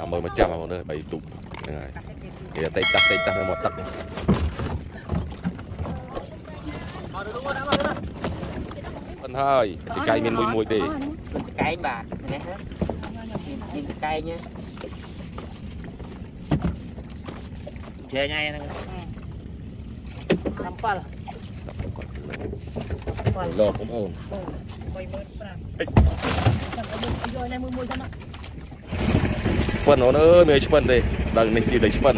អាមើលមកចាំមកនេះបីទុកហ្នឹងហើយគេតែតាស់តែតាស់នៅមកទឹកប៉ុន្តែហើយចង្កៃមានមួយមួយទេមិនចកែងបាទនេះហ៎មានចកែងណាជែងឯហ្នឹង7លោកបងប្អូន35000យកញ៉ាំមួយមួយសិនណា ឆ្ពិនអូនអើយមានឆ្ពិនទេដល់នេះទីតែឆ្ពិន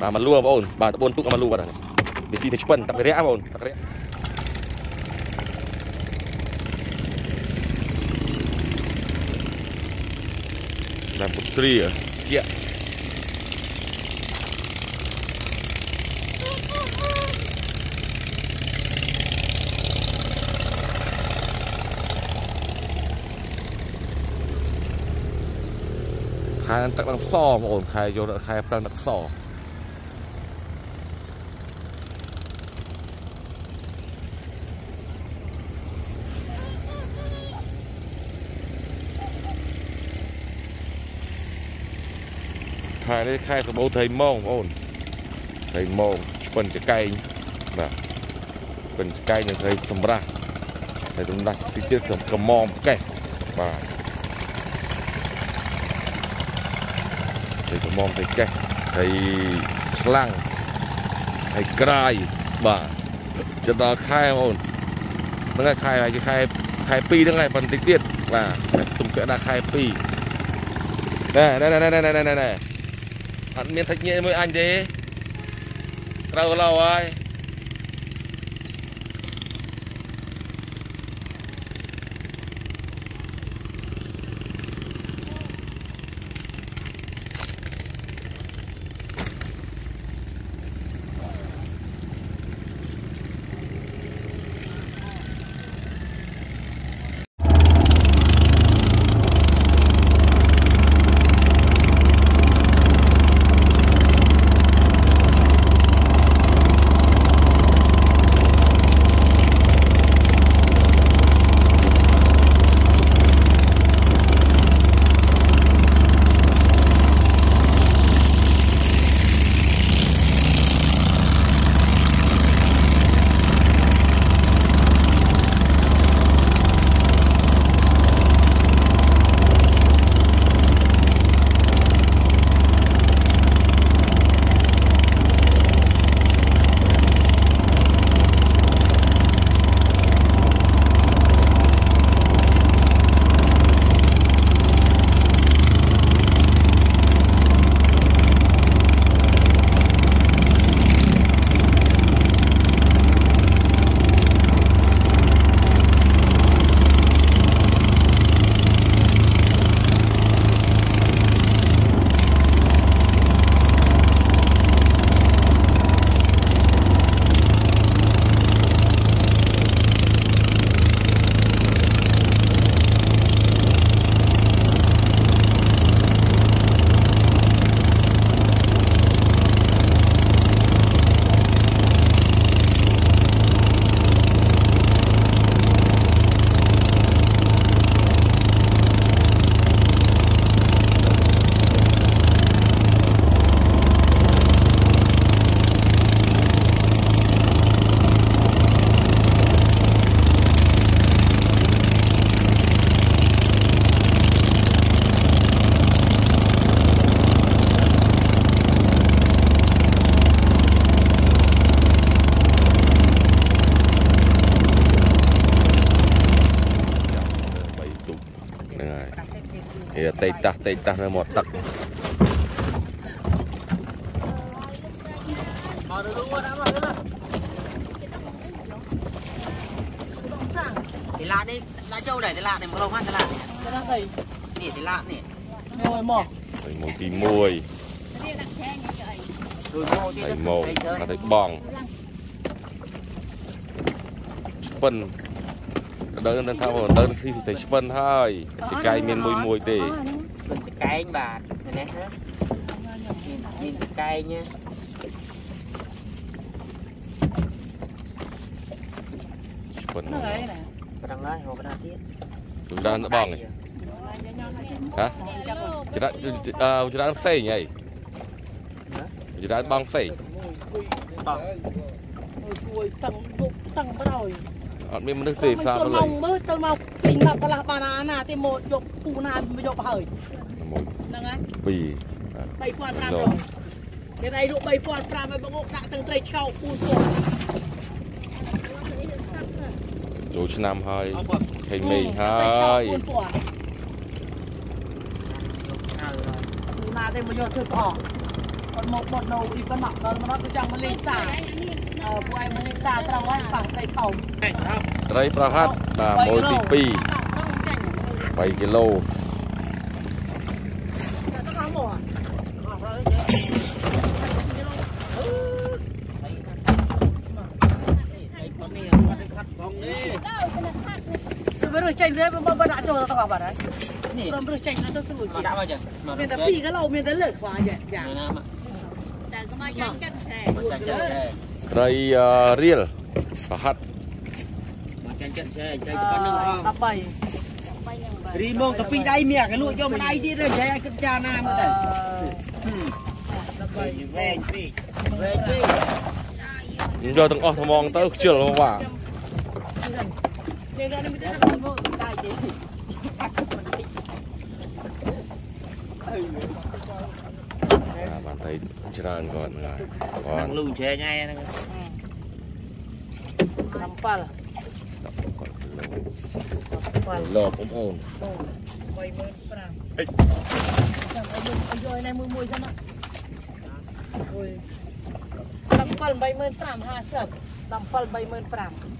បាទមកលួបងប្អូនបាទត្បូនទុកមកលួបាទនេះទីតែឆ្ពិនតាក់រាក់បងប្អូនតាក់រាក់ដល់ពុត្រីជា ខែទឹកដល់សបងប្អូនខែយកខែប្រឹងទឹកសខែនេះខែសបោត្រីម៉ងបងប្អូនត្រីម៉ងឆ្ពិនចកែងបាទឆ្ពិនចកែងនិងត្រីសម្រាប់ហើយរំដាស់ទីទៀតកំកំងកេះបាទ មតែចេះហើយឆ្លាំងហើយក្រាយបាទចន្ទដល់ខែបងអូនហ្នឹងហើយខែហើយខែខែ2ហ្នឹងហើយបន្តិចទៀតបាទទុំកដាក់ខែ2ណែណែណែណែណែណែអត់មានថាញ៉េមួយអញទេត្រូវឡោហើយ đúng rồi. Thì là tây tắc tắt tắc một tắc. Thì lạ đi lá châu này thì lạ này một lâu ăn thì lạ này. Nỉ thì lạ nỉ. Mồi mồi. Mồi tìm mồi. Mồi mồi Mồi mồi Mồi mồi Mồi mồi ដើរនឹងថាបងដើរស៊ីតែស្ពិនហើយចកាយមានមួយមួយទេចកាយបាទណាមានចកាយណាស្ពិនហ្នឹងហើយប្រងហើយហូបដល់ទៀតដល់បងហ៎ច្រាច្រាផ្សេងហីច្រាបងផ្សេងបងអើយជួយតឹងតឹងបរយ អត់មានមនុស្សទេផ្សារទៅទៅមលេកមើលទៅមកពេញមកកន្លះបានអាណាទេមកយកពូណាមកយកហើយមួយហ្នឹងហើយពីរ3500គេដៃលក់3500ឲ្យបងដាក់ទាំងត្រីឆ្កោពូពូចូលឆ្នាំហើយអបឃើញមេឃហើយពូពូយកហើយពូណាទេមកយកធ្វើប្រអ គាត់មកបត់នៅអ៊ីប៉ុណ្ណោះដល់មកទៅចង់មកលេងផ្សារអឺពួកឯងមកលេងផ្សារត្រង់ហើយប៉ះត្រីធំត្រីប្រហាត់បាទម៉ូយទី2 3គីឡូទៅខាងមកអស់ហើយចេះអីគាត់នេះគាត់ខាត់បងនេះទៅវារើចេញរឿយមកដាក់ចូលទៅកបាត់ហើយនេះព្រមរើចេញទៅស្រួលមកជីដាក់មកចឹងមកមានតែពីរក៏លោមានតែលើកខ្វាយ៉ាងយ៉ាងណាមក តែក៏មកយ៉ាងចិត្តតែមកចាញ់ចិត្តទេត្រីអឺរៀលប្រហាត់មកចាញ់ ចិត្តទេចេះប៉ុណ្្នឹងផង 13 បីយ៉ាងបើ រីមកតែពីរដៃមាសគេលក់យកម្ដាយទៀតទេចេះឲ្យគិតចាណាមើលទៅ 13 វែងពេកវែងពេក យកទាំងអស់ថ្មងទៅខ្ជិលមកបាទ យើងនេះមានតែដល់មកដៃទេ បាទបាទត្រីច្រើនគាត់ហ្នឹងហើយគា ណា ត់ ងលូឆែញ៉ៃហ្នឹង 7 7 លោកបងប្អូន 35អីចាំឲ្យយកឲ្យនេះមួយមួយសិនណាអូយ17 35 50 17 35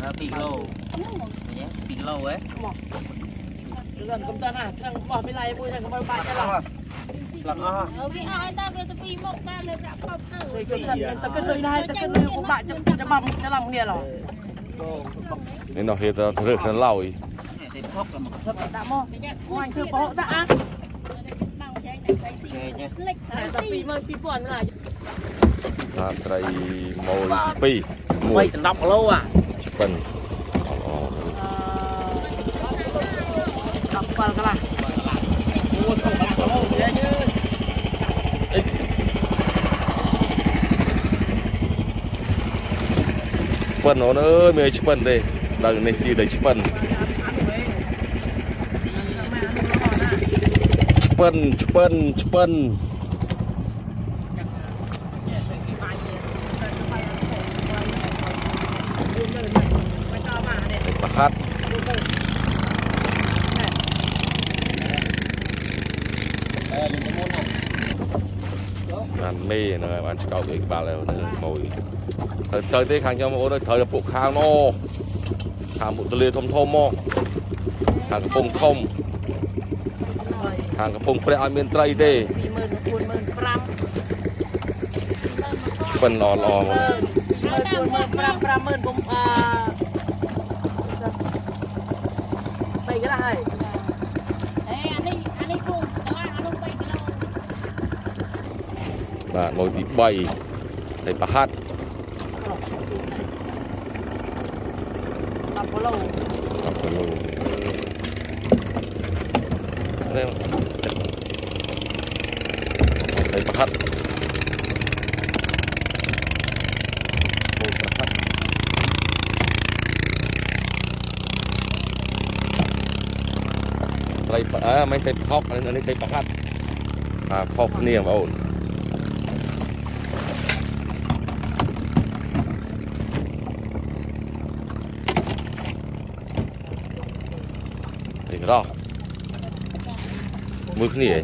2គីឡូ2គីឡូហ៎ មករឿងកំតាណាត្រឹងបោះមីឡៃមួយចឹងក៏បាច់ដែរឡោះ ស្លឹកអស់វាអស់តែវាទៅពីមុខតែលើប្រាក់ផុតទៅទៅគិតទៅគិតលុយដែរទៅគិតលុយគាត់បាក់ចាំបាំចាំគ្នាឡោនេះនោះហេតុរើសទៅឡោយទៅផុតមកធ្វើដាក់មកអញធ្វើបោកដាក់អាតែ22000ឡាតាត្រីម៉ូល2មួយ10គីឡូអាស្ពិនអូ17កន្លះ4 ឆ្ពិនអូនអើយមានឆ្ពិនទេដល់នេះទីតែឆ្ពិនឆ្ពិនឆ្ពិនឆ្ពិនបហាត់ អានមេហ្នឹងហើយបានឆ្កោកឯក្បាលហើយនៅមួយទៅទៅទេខាងខ្ញុំអូនត្រូវតែពួកខាងណោខាងមុខទលាធំធំមកខាងកំពង់ធំខាងកំពង់ព្រះឲ្យមានត្រីទេ24500ប៉ិនល្អល្អមក24500 50000អឺ3កន្លះហើយ បាទម៉ូយទី3ត្រីប្រហាត់10គីឡូ10គីឡូនេះត្រីប្រហាត់ម៉ូយប្រហាត់ ត្រីប្រអើមិនត្រីប្រហុកអានេះត្រីប្រហាត់អាខុសគ្នាបងប្អូន thì cái đó mưa cái gì vậy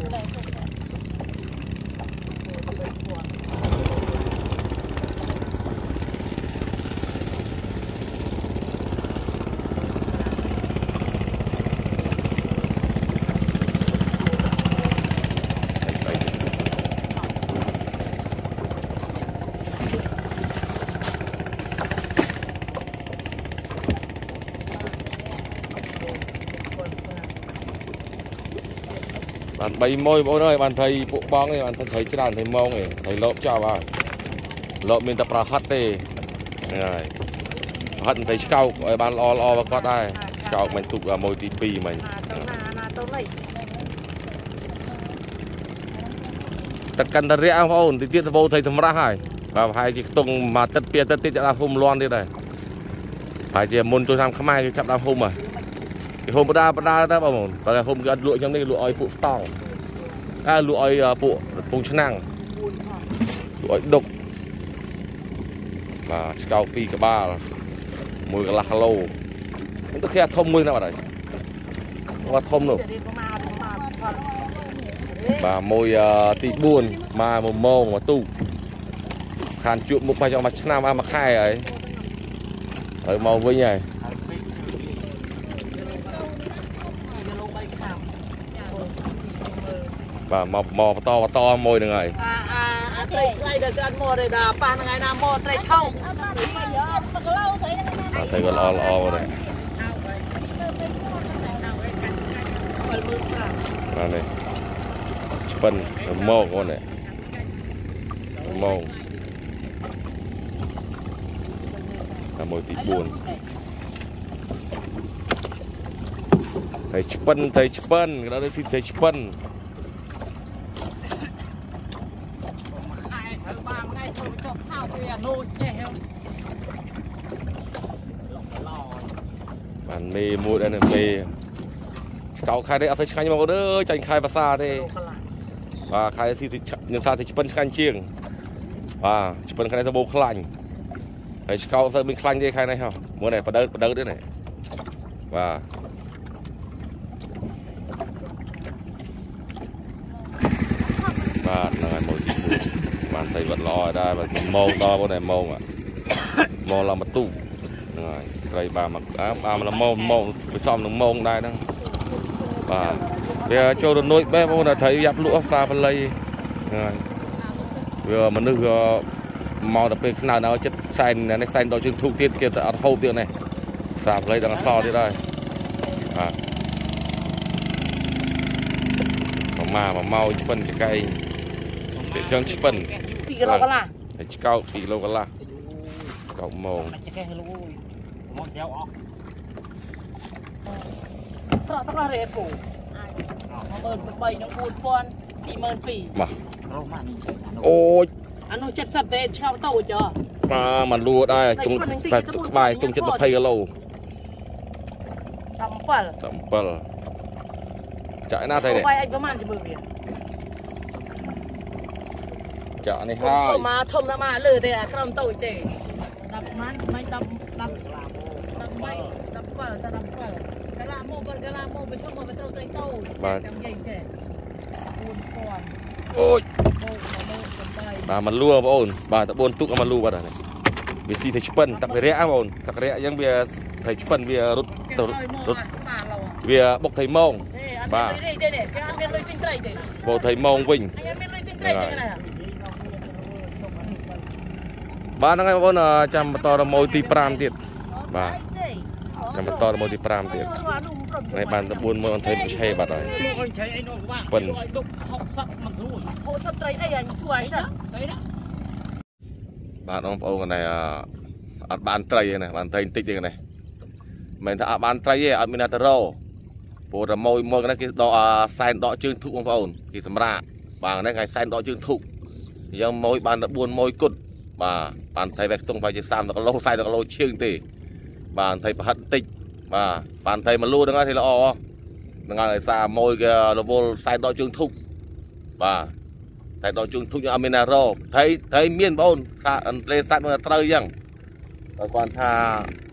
Đấy, đấy. Bạn bay môi bố ơi bạn thầy bộ bong ấy bạn thầy ច្រើន thầy mông ấy thầy lộp cho vào lộp មានតែប្រហិតទេហ្នឹងហើយប្រហិត thầy ស្កោកឲ្យបានល្អល្អមកគាត់ដែរខាងឆ្កោកមិនទុកអាមួយទី2មិញណាទៅណាណាទៅណៃទឹកកាន់តរៈបងប្អូនទីទៀតសបោថៃសម្រាប់ហើយបាទប្រហែលជាខ្ទង់មួយទឹកពីរទឹកទៀតដាក់ហុំលន់ទៀតដែរប្រហែលជាមុនចូលឆ្នាំខ្មែរគេចាប់ដាក់ហុំហ่ะគេហុំបដាបដាទៅបងប្អូនបើហុំគេអត់លក់ចឹងនេះលក់ឲ្យពួកស្តង់ អើលក់ឲ្យពួកពងឆ្នាំងលក់ឲ្យដុកបាទឆ្កោកពីរក្បាលមួយកន្លះគីឡូមិនទៅគេអាធំមួយណាបាទហើយគាត់ធំនោះរៀនប្រមាណប្រមាណផលបាទមួយអឺទី4មកមួយម៉ោងមកទូកខានជួបមុខបាច់ចង់មួយឆ្នាំអាមួយខែហើយហើយមកវិញហើយ យកលងបីខាំ បាទមកមកបន្តបន្តមួយហ្នឹងហើយអាអាអាត្រីត្រីដែលគាត់មកទេដល់ប៉ះថ្ងៃណាមកត្រីថោកអត់បានទៅយកមកគីឡូស្អីហ្នឹងណាបាទទៅក៏ល្អល្អដែរបើមើលប្រាំបាទនេះឆ្ពិនទៅមកអូននេះមកតែមួយទី4តែឆ្ពិនតែឆ្ពិនគេដល់ទីតែឆ្ពិន ខែធ្វើបានថ្ងៃធ្វើចុះខោវាអានោះចេះ បានមេមួយដែរនេះមេឆ្កោខែនេះអត់ទៅឆ្ងាញ់មកអូនអើយចាញ់ខែភាសាទេលោកកន្លះបាទខែស៊ីទីខ្ញុំថាទីឆ្ពិនឆ្ងាញ់ជាងបាទឆ្ពិនខែនេះសបោខ្លាញ់ហើយឆ្កោទៅមានខ្លាញ់ទេខែនេះហ៎មើលនេះបដើបដើទៀតនេះបាទបាទហ្នឹងហើយមកទី1បានទៅវត្តល្អហើយដែរបាទម៉ោងដល់បងដែរម៉ោងម៉ោងឡើងមកទូហ្នឹងហើយ ត្រីបានមកអាបានមកម៉ោងម៉ោងវាសំនឹងម៉ោងដែរហ្នឹងបាទវាចូលរនួយបែបបងប្អូនត្រីយ៉ាប់លក់ផ្សារផលីហ្នឹងហើយវាមនុស្សវាមកដល់ពេលខ្នើដល់ចិត្តសែននេះសែនដល់ជើងធូកទៀតគេទៅអត់ហូបទៀតនេះផ្សារផលីដល់អសទៀតហើយបាទមកមកមកមកឆ្ពិនចកែងវាចឹងឆ្ពិន2គីឡូកន្លះហើយឆ្កោក2គីឡូកន្លះឆ្កោកម៉ោងមិនចេះលូ មកស្រាវអស់ស្រកទឹករ៉េពូ18000នឹង4000 22000បាទរស់មកនេះអូយអានោះ70ទេឆ្កោតូចចបាទមកលួដែរជុងតែក្បាយជុងចិត្ត20គីឡូ17 17ចាក់ណាទៅនេះបាយអាចប្រហែលជាមួយវាចាក់នេះធហើយំមកធំណាស់មកលើទេអាក្រំតូចទេ10ប្រហែលមិន10 10 13 17 17កាឡាមកបើកាឡាមកទៅធំមកទៅត្រូវត្រីតូចចាំនិយាយទេ4000អូយមកមកលើសំដៃបាទមកលួបងប្អូនបាទត4ទុកឲ្យមកលួបាត់ហើយវាស៊ីទៅឆ្ពិនទឹកវារាក់បងប្អូនទឹករាក់អញ្ចឹងវាទៅឆ្ពិនវារត់ទៅរត់បាទឡូវាបុកថៃម៉ងទេអត់មានទេទេគេអត់មានលុយទិញត្រីទេបោថៃម៉ងវិញអញអត់មានលុយទិញត្រីទេណាបាទហ្នឹងហើយបងប្អូនចាំបន្តដល់ម៉ោយទី5ទៀតបាទ ចាំបន្តដល់ម៉ោយទី5ទៀតនេះបានទៅ4ម៉ោយអនថៃឆេបាត់ហើយលក់អីឆៃអីនោះបាទពិនលក់ឲ្យដុក60មិនស្រួលហូរសត្វត្រីអីអញជួយសិនអីណាបាទបងប្អូននេះអត់បានត្រីទេណាបានត្រីបន្តិចទេណាមិនថាអត់បានត្រីទេអត់មានអ្នកទៅរកព្រោះតែម៉ួយម៉ួយនេះគេដកអាសែនដកជើងធុកបងប្អូនគេសម្រាប់បាទនេះគេសែនដកជើងធុកអញ្ចឹងម៉ួយបានតែ4ម៉ួយគត់បាទបានត្រីវ៉ែខ្ទង់ប្រហែលជា30គីឡូ40គីឡូឈៀងទេ បាទត្រីប្រហិតបន្តិចបាទបានត្រីមួយលូហ្នឹងហើយទីល្អហ្នឹងហើយសារម៉ួយគេរវល់សែនដកជើងធុកបាទតែដល់ជើងធុកយើងអត់មានណារកត្រីត្រីមានបងអូនថាអន្ត្រេសัตว์មើលត្រូវអញ្ចឹងតែគាត់ថា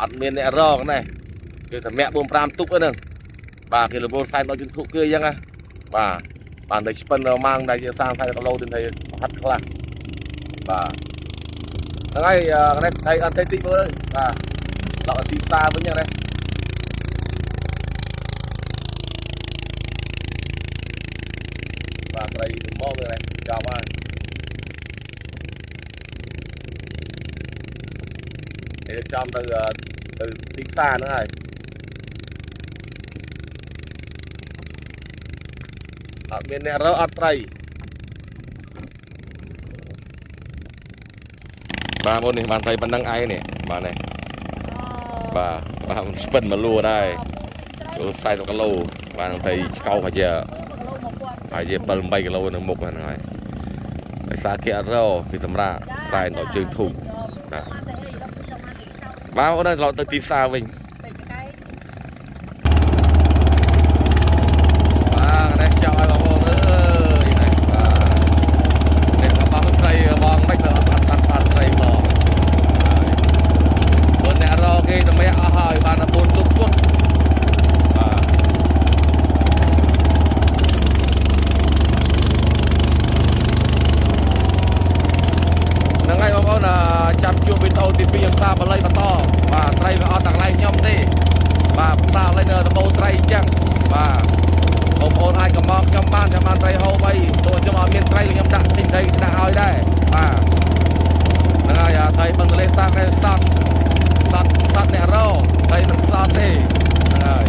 អត់មានអ្នករកណែគេតម្រាក់4 5ទុកហ្នឹងបាទគេរវល់ខ្សែដល់ជើងធុកគឺអញ្ចឹងណាបាទបានតែស្ពិនដល់ម៉ាងដែលជា30គីឡូទៅទៅហាត់ខ្លះបាទហ្នឹងហើយនេះត្រីអត់ត្រីតិចមើលបាទ ឡក់ទីផ្សារវិញហ្នឹងណាបាទត្រីទៅមកហ្នឹងចាប់ហើយ để trong từ ờ, từ ទីផ្សារហ្នឹងហើយអត់មានអ្នករើអត់ត្រីបាទបងនេះបានត្រីប៉ុណ្ណឹងឯងនេះបាទនេះ បាទបាទស្ពិនមកលួដែរចូល40គីឡូបានទៅឆ្កោប្រហែលជាប្រហែលជា7 8គីឡូនៅមុខហ្នឹងហើយដោយសារគេអត់រកគេសម្រាប់ខ្សែដកជើងធូបបាទបាទបងប្អូនត្រឡប់ទៅទីផ្សារវិញបាទនេះចោលឲ្យបងប្អូនអើយនេះបាទនេះរបស់ត្រីបងមិនទៅអត់អត់អត់អត់ត្រីបងហើយបើអ្នករកគេតម្រាក់អស់ហើយបានតែ4ទុកពុតបាទ ហ្នឹងហើយបងប្អូនអឺចាំជួបវីដេអូទី2យ៉ាងសាបាលីបន្តបាទត្រីវាអត់តែកន្លែងខ្ញុំទេបាទផ្សារលេនៅដំបូងត្រី អញ្ចឹងបាទបងប្អូនអាចកំងខ្ញុំបានខ្ញុំបានត្រីហូបអីទោះខ្ញុំអត់មានត្រីខ្ញុំដាក់ទិញត្រីដាក់ឲ្យដែរបាទហ្នឹងហើយអាត្រីបឹងទន្លេសាបដែរសតសតសតអ្នករោត្រីនឹងសតទេហ្នឹងហើយ